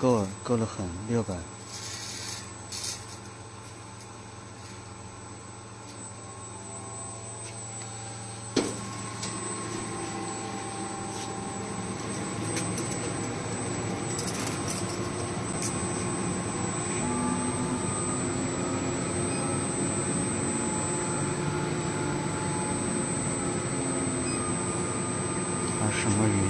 够了够了很六百。什么鱼